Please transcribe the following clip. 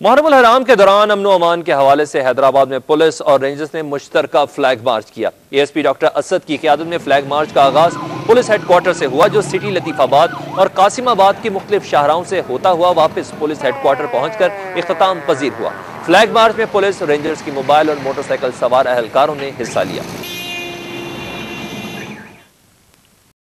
मुहरम हराम के दौरान अमनो अमान के हवाले से हैदराबाद में पुलिस और रेंजर्स ने मुश्तर फ्लैग मार्च किया। एएसपी डॉक्टर असद की क्यादत में फ्लैग मार्च का आगाज़ पुलिस हेडक्वार्टर से हुआ, जो सिटी लतीफाबाद और कासिमाबाद की मुख्तलिफ़ शाहराओं से होता हुआ वापस पुलिस हेडक्वार्टर पहुंचकर इख्ताम पजीर हुआ। फ्लैग मार्च में पुलिस, रेंजर्स की मोबाइल और मोटरसाइकिल सवार अहलकारों ने हिस्सा लिया।